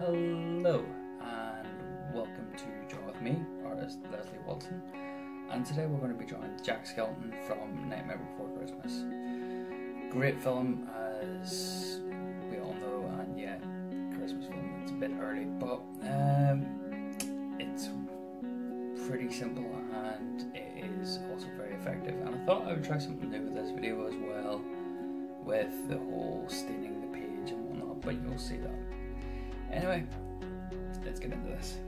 Hello, and welcome to Draw With Me, artist Leslie Watson. And today we're going to be drawing Jack Skellington from Nightmare Before Christmas. Great film, as we all know, and yeah, Christmas film, it's a bit early, but um, it's pretty simple and it is also very effective. And I thought I would try something new with this video as well, with the whole staining the page and whatnot, but you'll see that. Anyway, let's get into this.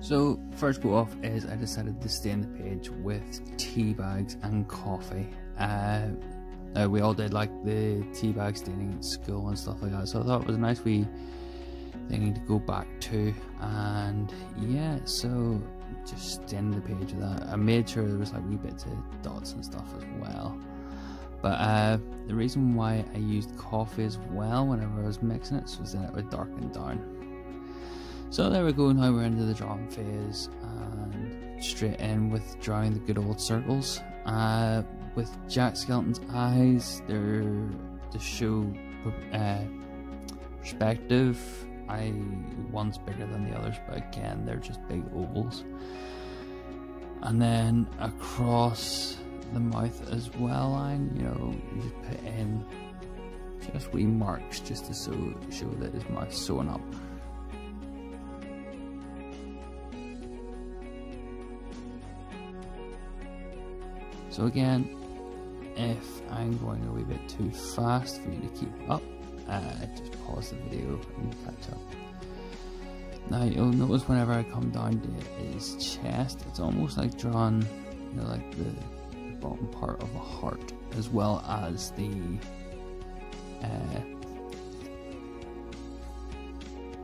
So first go off is I decided to stain the page with tea bags and coffee. Uh, uh, we all did like the tea bag staining at school and stuff like that, so I thought it was a nice wee thing to go back to. And yeah, so just stain the page with that. I made sure there was like wee bits of dots and stuff as well. But uh, the reason why I used coffee as well whenever I was mixing it was that it would darken down. So there we go, now we're into the drawing phase and straight in with drawing the good old circles. Uh, with Jack Skellington's eyes, they're to show uh, perspective. I one's bigger than the others, but again, they're just big ovals. And then across the mouth as well and you know you put in just wee marks just to show, show that his mouth's sewn up. So again if I'm going a wee bit too fast for you to keep up uh, just pause the video and catch up. Now you'll notice whenever I come down to his chest it's almost like drawn, you know like the bottom part of a heart as well as the uh,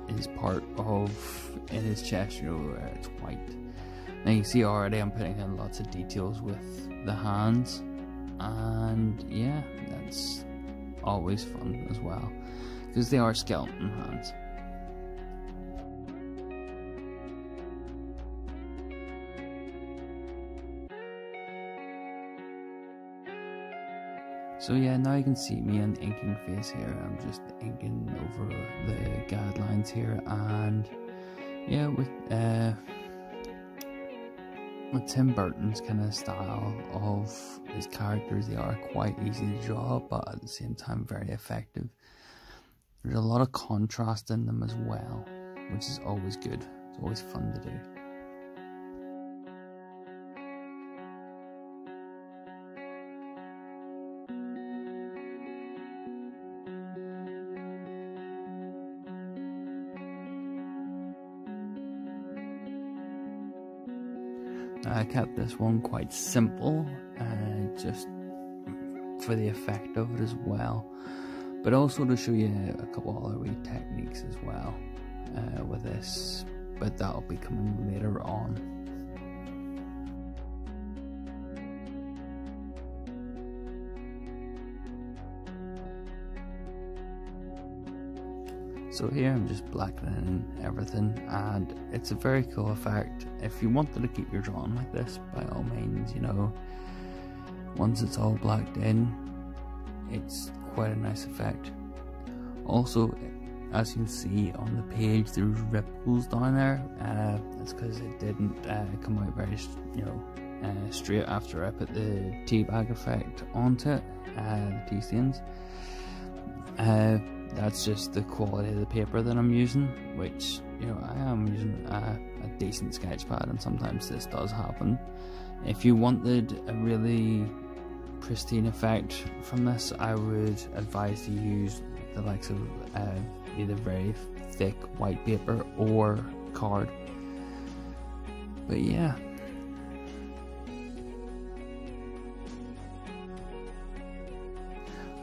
is part of in his chest you know where it's white. Now you see already I'm putting in lots of details with the hands and yeah that's always fun as well because they are skeleton hands So yeah, now you can see me in inking phase here. I'm just inking over the guidelines here, and yeah, with uh, with Tim Burton's kind of style of his characters, they are quite easy to draw, but at the same time very effective. There's a lot of contrast in them as well, which is always good. It's always fun to do. I kept this one quite simple, uh, just for the effect of it as well, but also to show you a couple other techniques as well uh, with this, but that'll be coming later on. So here I'm just blackening everything and it's a very cool effect. If you wanted to keep your drawing like this, by all means, you know, once it's all blacked in, it's quite a nice effect. Also, as you can see on the page, there's ripples down there. Uh, that's because it didn't uh, come out very, you know, uh, straight after I put the tea bag effect onto it, uh, the tea stains. That's just the quality of the paper that I'm using, which, you know, I am using a, a decent sketch pad and sometimes this does happen. If you wanted a really pristine effect from this, I would advise to use the likes of uh, either very thick white paper or card. But yeah,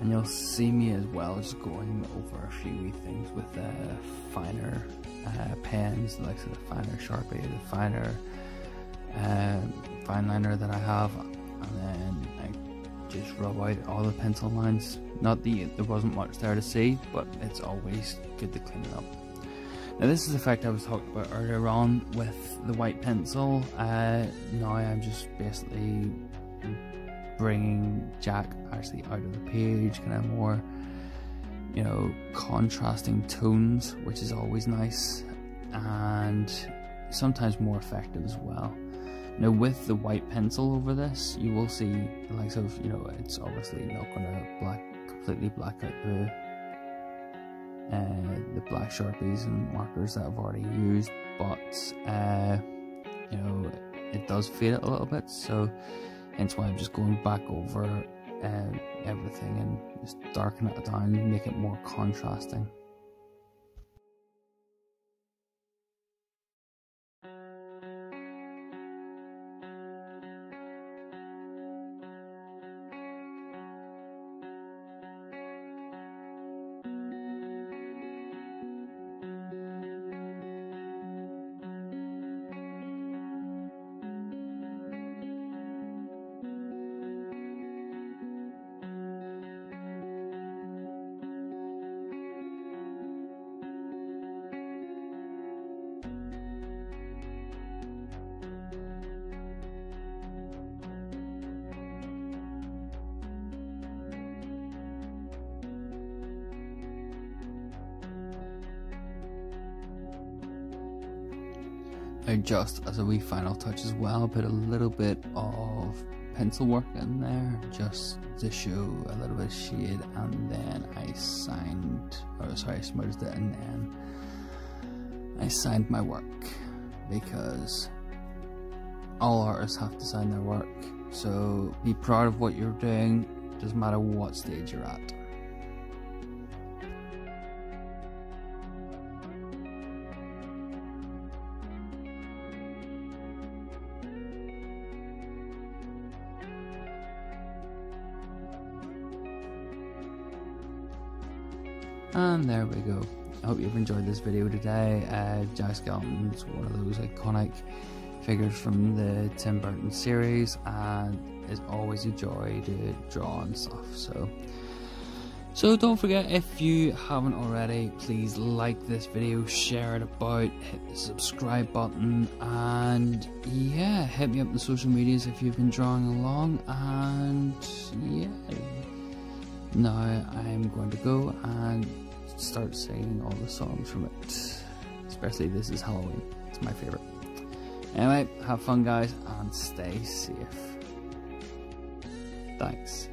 and you'll see me as well just going over a few things with uh, finer uh, pens, like the finer Sharpie, the finer uh, fine liner that I have, and then I just rub out all the pencil lines. Not the there wasn't much there to see, but it's always good to clean it up. Now this is the fact I was talking about earlier on with the white pencil. Uh, now I'm just basically bringing Jack actually out of the page, kind of more you know, contrasting tones, which is always nice, and sometimes more effective as well. Now, with the white pencil over this, you will see the likes of, you know, it's obviously not going to black completely black out the uh, the black sharpies and markers that I've already used, but uh, you know, it does fade it a little bit, so hence why I'm just going back over uh, everything and just darken it down, make it more contrasting. Just as a wee final touch as well, put a little bit of pencil work in there just to show a little bit of shade and then I signed or sorry I smudged it and then I signed my work because all artists have to sign their work. So be proud of what you're doing doesn't matter what stage you're at And there we go. I hope you've enjoyed this video today. Uh, Jack Skellington's one of those iconic figures from the Tim Burton series and it's always a joy to draw and stuff. So, so don't forget if you haven't already, please like this video, share it about, hit the subscribe button, and yeah, hit me up on the social medias if you've been drawing along. And yeah, now I'm going to go and start singing all the songs from it. Especially This Is Halloween. It's my favorite. Anyway, have fun guys and stay safe. Thanks.